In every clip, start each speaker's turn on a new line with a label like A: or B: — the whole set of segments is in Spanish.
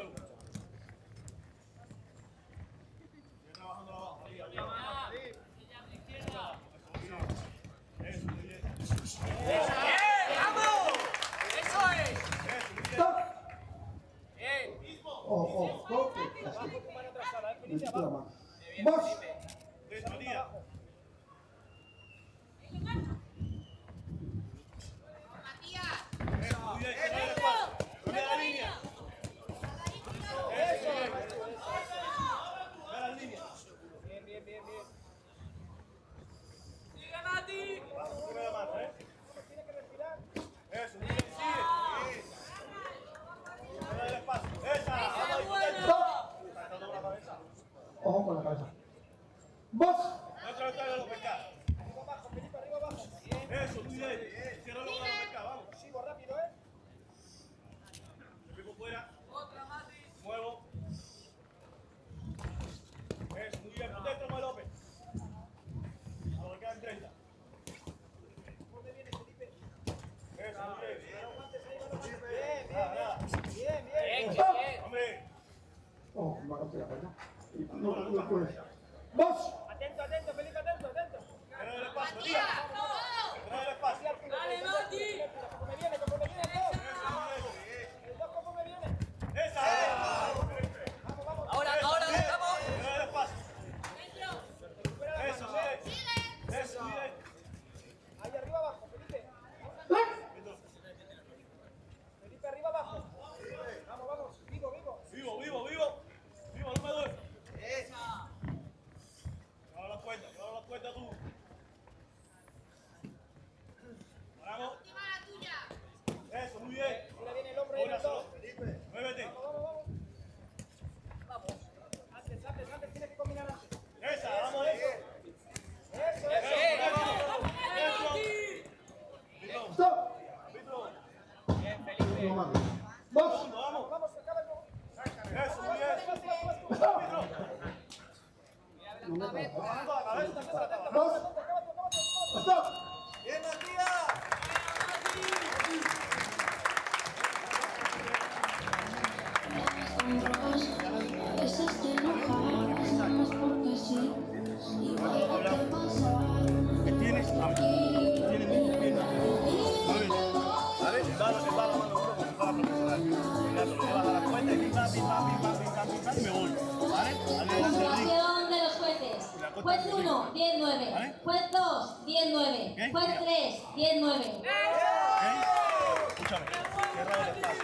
A: Hello. no,
B: no,
A: ¡Vos!
C: Atento, atento, Felipe, atento, atento.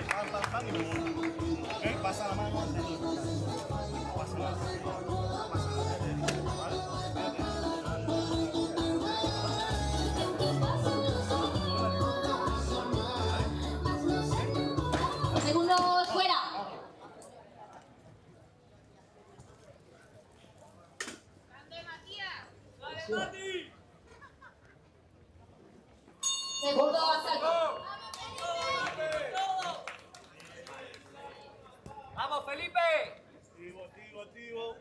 B: Pan. Pasa la mano.
D: Segundo.
E: Felipe!
B: Activo, activo, activo.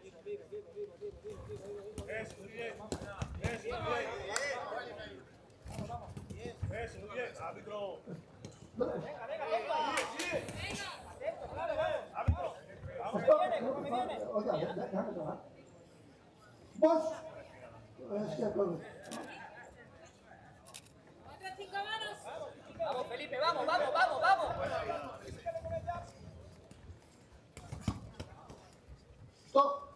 B: Eso, bien. Eso, bien. Eso, bien. Árbitro.
C: Venga, venga, venga.
B: Árbitro.
A: Vos. Es que Otras
E: cinco manos. Vamos,
F: Felipe,
B: vamos,
A: vamos, vamos, vamos.
C: ス
A: ト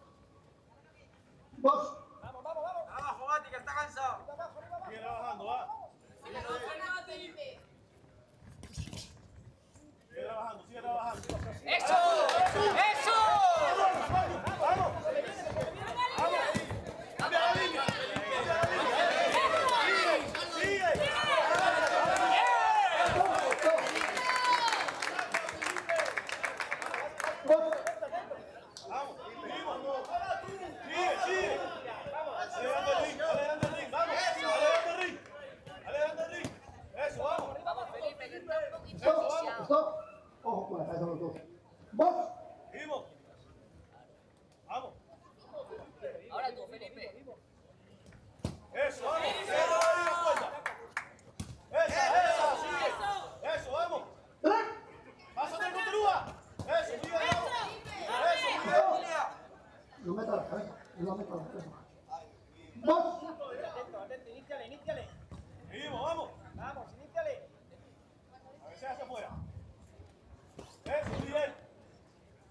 A: ボス Y tres ¡Vamos!
B: Atento, atento, iníciale, iníciale.
A: Seguimos, vamos.
B: Vamos, iníciale.
A: A ver si hace afuera. Eso, Miguel.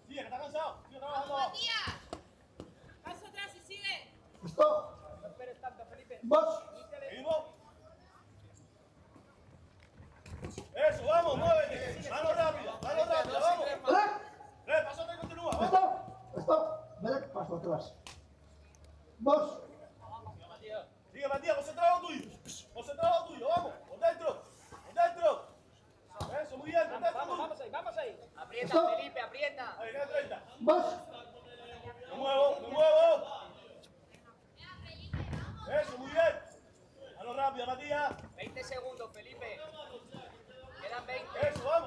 A: Sigue, está cansado. Sigue trabajando.
G: Matías! Paso atrás y sigue.
C: ¿Listo?
B: No esperes tanto, Felipe. ¡Vamos!
A: Seguimos. Eso, vamos,
C: mueve. Excellent.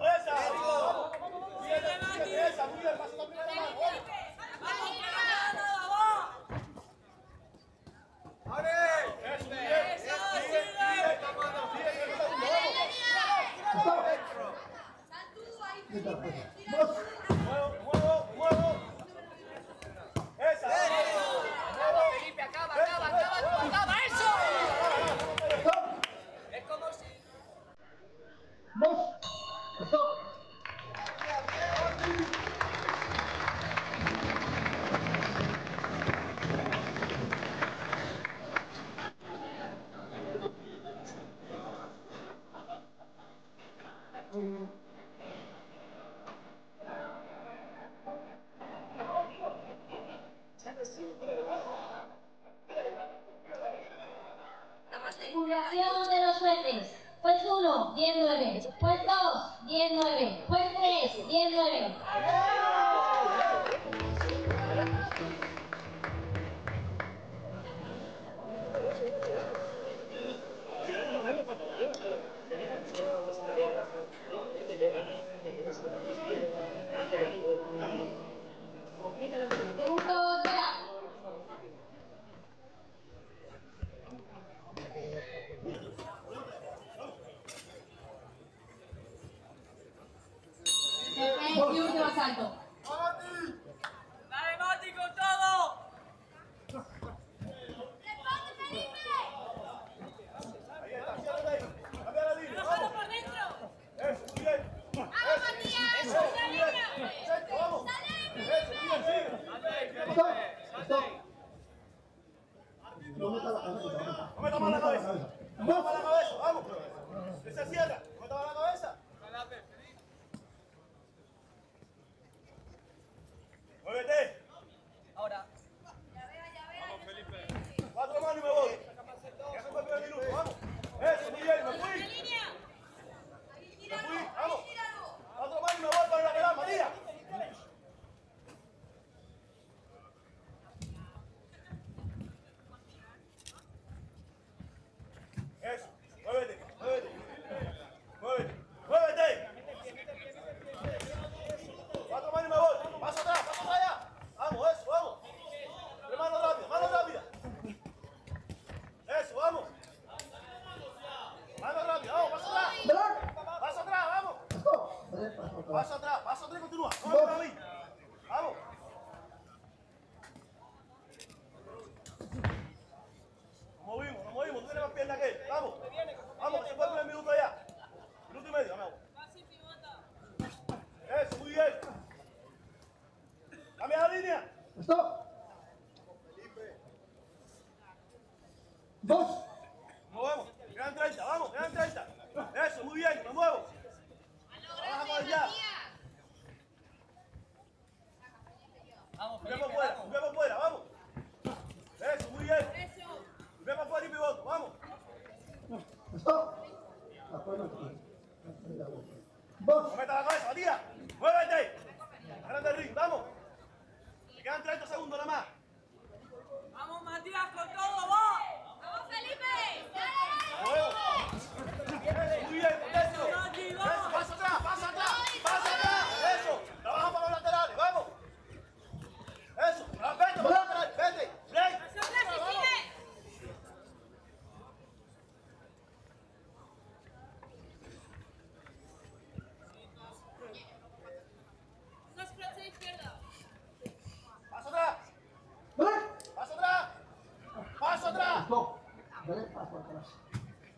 C: 不。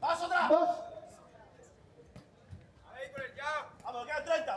C: Paso atrás.
B: Dos. Ahí
E: con
A: el jab. Vamos, quedan 30.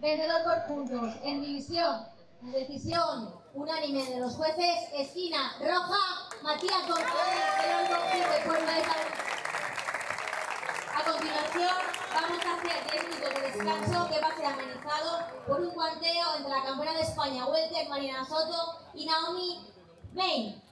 D: vencedor por puntos, en división, decisión unánime de los jueces, esquina roja, Matías González, del Puebla de A continuación, vamos a hacer 10 minutos de descanso que va a ser amenizado por un guanteo entre la campeona de España, Welter Marina Soto y Naomi Bain.